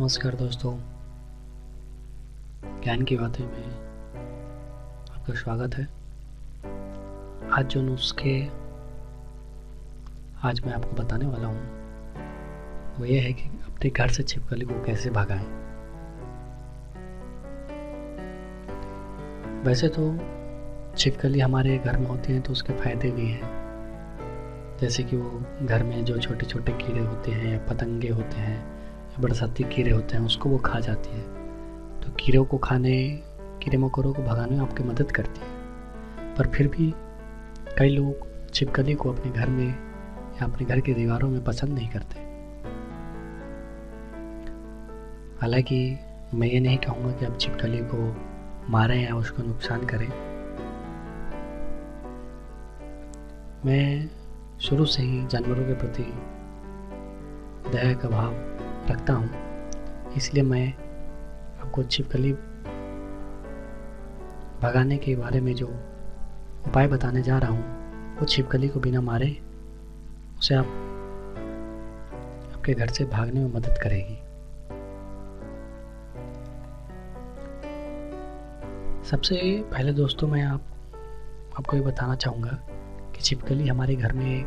नमस्कार दोस्तों। ज्ञान की बातें में आपका स्वागत है। आज जो नुस्खे आज मैं आपको बताने वाला हूँ, वो ये है कि अपने घर से छिपकली को कैसे भगाएँ। वैसे तो छिपकली हमारे घर में होती हैं तो उसके फ़ायदे भी हैं। जैसे कि वो घर में जो छोटे छोटे कीड़े होते हैं या पतंगे होते हैं बरसाती कीड़े होते हैं, उसको वो खा जाती है। तो कीड़ों को खाने, कीड़े मकोड़ों को भगाने में आपकी मदद करती है। पर फिर भी कई लोग छिपकली को अपने घर में या अपने घर की दीवारों में पसंद नहीं करते। हालाँकि मैं ये नहीं कहूँगा कि आप छिपकली को मारें या उसको नुकसान करें। मैं शुरू से ही जानवरों के प्रति दया का भाव रखता हूँ। इसलिए मैं आपको छिपकली भगाने के बारे में जो उपाय बताने जा रहा हूँ, वो छिपकली को बिना मारे उसे आप, आपके घर से भागने में मदद करेगी। सबसे पहले दोस्तों, मैं आप, आपको ये बताना चाहूँगा कि छिपकली हमारे घर में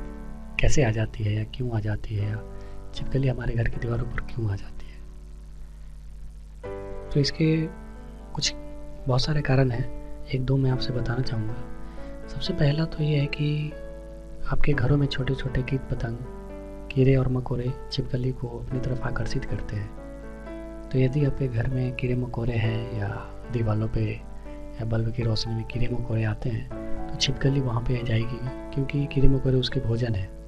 कैसे आ जाती है या क्यों आ जाती है या छिपकली हमारे घर की दीवारों पर क्यों आ जाती है? तो इसके कुछ बहुत सारे कारण हैं। एक दो मैं आपसे बताना चाहूँगा। सबसे पहला तो ये है कि आपके घरों में छोटे छोटे कीट पतंग, कीड़े और मकोड़े छिपकली को अपनी तरफ़ आकर्षित करते हैं तो यदि आपके घर में कीड़े मकोड़े हैं या दीवारों पे या बल्ब की रोशनी में कीड़े मकोड़े आते हैं तो छिपकली वहाँ पे जाएगी, क्योंकि कीड़े मकोड़े उसके भोजन है।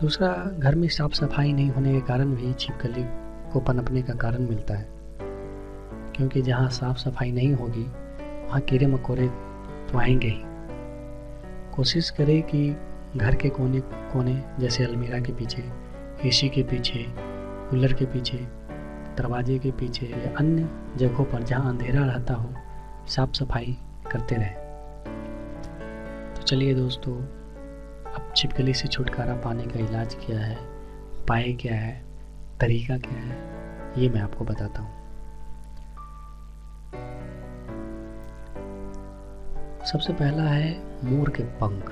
दूसरा, घर में साफ़ सफ़ाई नहीं होने के कारण भी छिपकली को पनपने का कारण मिलता है। क्योंकि जहाँ साफ़ सफ़ाई नहीं होगी, वहाँ कीड़े मकोड़े तो आएँगे ही। कोशिश करें कि घर के कोने कोने जैसे अलमीरा के पीछे, एसी के पीछे, कूलर के पीछे, दरवाजे के पीछे या अन्य जगहों पर जहाँ अंधेरा रहता हो, साफ़ सफ़ाई करते रहें। तो चलिए दोस्तों छिपकली से छुटकारा पाने का इलाज क्या है उपाय क्या है, तरीका क्या है, ये मैं आपको बताता हूँ। सबसे पहला है मोर के पंख।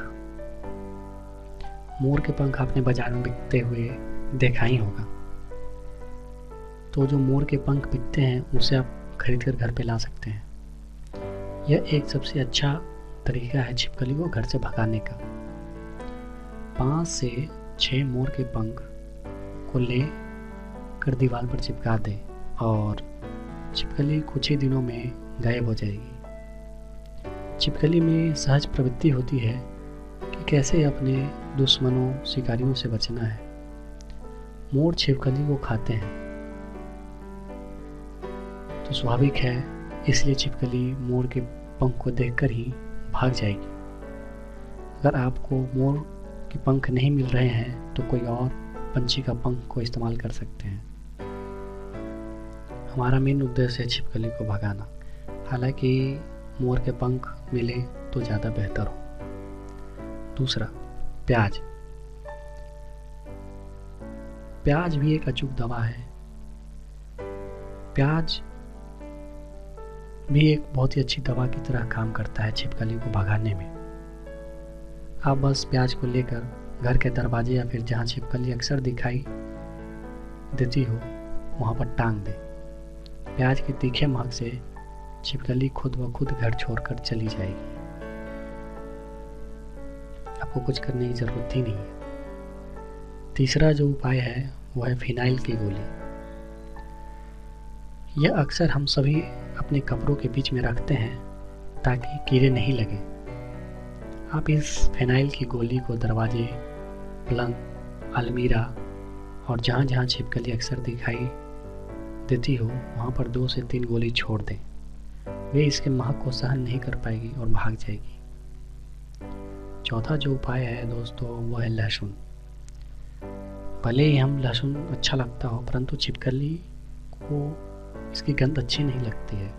मोर के पंख आपने बाज़ार में बिकते हुए देखा ही होगा। तो जो मोर के पंख बिकते हैं, उसे आप खरीद कर घर पे ला सकते हैं। यह एक सबसे अच्छा तरीका है छिपकली को घर से भगाने का। पाँच से छः मोर के पंख को ले कर दीवार पर चिपका दें और छिपकली कुछ ही दिनों में गायब हो जाएगी। छिपकली में सहज प्रवृत्ति होती है कि कैसे अपने दुश्मनों, शिकारियों से बचना है। मोर छिपकली को खाते हैं। तो स्वाभाविक है, इसलिए छिपकली मोर के पंख को देखकर ही भाग जाएगी। अगर आपको मोर के पंख नहीं मिल रहे हैं तो कोई और पंछी का पंख को इस्तेमाल कर सकते हैं। हमारा मेन उद्देश्य है छिपकली को भगाना। हालाँकि मोर के पंख मिले तो ज़्यादा बेहतर हो। दूसरा, प्याज। प्याज भी एक अचूक दवा है। प्याज भी एक बहुत ही अच्छी दवा की तरह काम करता है छिपकली को भगाने में। आप बस प्याज को लेकर घर के दरवाजे या फिर जहाँ छिपकली अक्सर दिखाई देती हो, वहाँ पर टांग दें। प्याज के तीखे महक से छिपकली खुद ब खुद घर छोड़कर चली जाएगी। आपको कुछ करने की ज़रूरत ही नहीं है। तीसरा जो उपाय है, वो है फिनाइल की गोली। यह अक्सर हम सभी अपने कपड़ों के बीच में रखते हैं ताकि कीड़े नहीं लगे। आप इस फेनाइल की गोली को दरवाजे, पलंग, अलमीरा और जहाँ जहाँ छिपकली अक्सर दिखाई देती हो, वहाँ पर दो से तीन गोली छोड़ दें। वे इसके महक को सहन नहीं कर पाएगी और भाग जाएगी। चौथा जो उपाय है दोस्तों, वो है लहसुन। भले ही हम लहसुन अच्छा लगता हो, परंतु छिपकली को इसकी गंध अच्छी नहीं लगती है।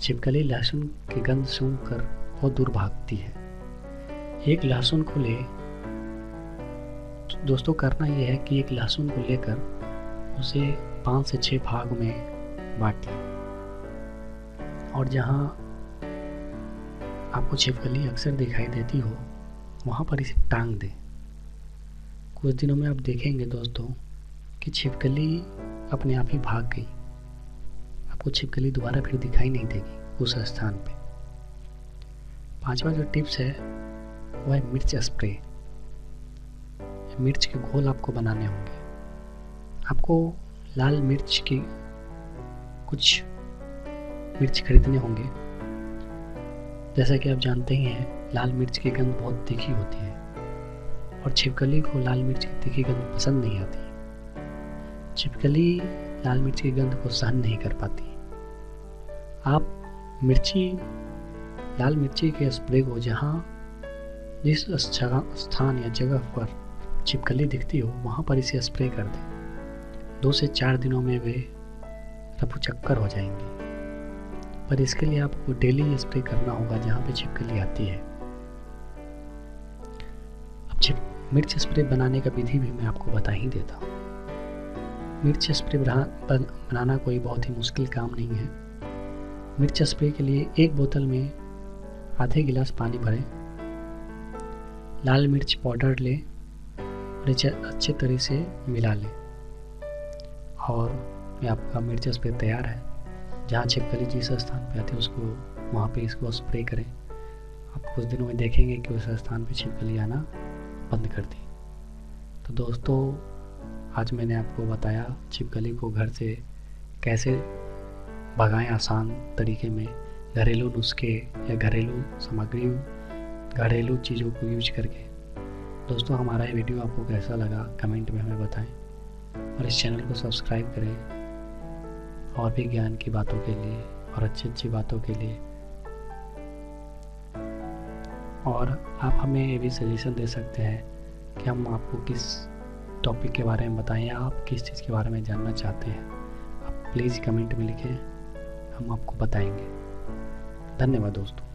छिपकली लहसुन की गंध सूंघ कर बहुत दूर भागती है। एक लहसुन को ले। तो दोस्तों, करना यह है कि एक लहसुन को लेकर उसे पाँच से छः भाग में बांट लें और जहाँ आपको छिपकली अक्सर दिखाई देती हो, वहाँ पर इसे टांग दें। कुछ दिनों में आप देखेंगे दोस्तों कि छिपकली अपने आप ही भाग गई। आपको छिपकली दोबारा फिर दिखाई नहीं देगी उस स्थान पे। पांचवा जो टिप्स है वो है मिर्च स्प्रे मिर्च के घोल आपको बनाने होंगे। आपको लाल मिर्च की कुछ मिर्च खरीदने होंगे। जैसा कि आप जानते ही हैं, लाल मिर्च की गंध बहुत तीखी होती है और छिपकली को लाल मिर्च की तीखी गंध पसंद नहीं आती। छिपकली लाल मिर्च की गंध को सहन नहीं कर पाती। आप मिर्ची, लाल मिर्ची के स्प्रे को जहाँ जिस स्थान या जगह पर छिपकली दिखती हो, वहाँ पर इसे स्प्रे कर दें। दो से चार दिनों में वे रफू चक्कर हो जाएँगे। पर इसके लिए आपको डेली स्प्रे करना होगा जहाँ पे छिपकली आती है। अब छिप मिर्च स्प्रे बनाने का विधि भी मैं आपको बता ही देता हूँ। मिर्च स्प्रे बनाना कोई बहुत ही मुश्किल काम नहीं है। मिर्च स्प्रे के लिए एक बोतल में आधे गिलास पानी भरें। लाल मिर्च पाउडर लें और इसे अच्छे तरह से मिला लें। और ये आपका मिर्च स्प्रे तैयार है। जहाँ छिपकली जिस स्थान पे आती है, उसको वहाँ पे इसको स्प्रे करें। आप कुछ दिनों में देखेंगे कि उस स्थान पे छिपकली आना बंद कर दी। तो दोस्तों, आज मैंने आपको बताया छिपकली को घर से कैसे भगाएँ आसान तरीके में घरेलू नुस्खे या घरेलू सामग्री घरेलू चीज़ों को यूज़ करके। दोस्तों, हमारा ये वीडियो आपको कैसा लगा कमेंट में हमें बताएँ और इस चैनल को सब्सक्राइब करें और भी ज्ञान की बातों के लिए और अच्छी अच्छी बातों के लिए। और आप हमें ये भी सजेशन दे सकते हैं कि हम आपको किस टॉपिक के बारे में बताएँ या आप किस चीज़ के बारे में जानना चाहते हैं। आप प्लीज़ कमेंट में लिखें, हम आपको बताएँगे। धन्यवाद, दोस्तों।